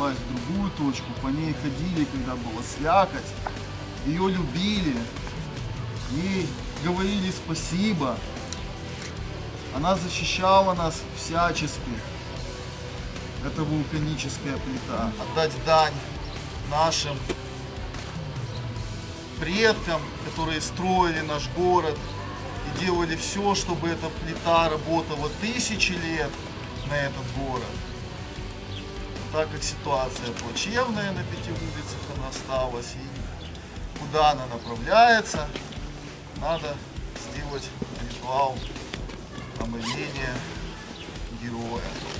попасть в другую точку, по ней ходили, когда была слякоть, ее любили, ей говорили спасибо, она защищала нас всячески. Это вулканическая плита. Отдать дань нашим предкам, которые строили наш город и делали все, чтобы эта плита работала тысячи лет на этот город. Так как ситуация плачевная на пяти улицах она осталась, и куда она направляется, надо сделать ритуал омовения героя.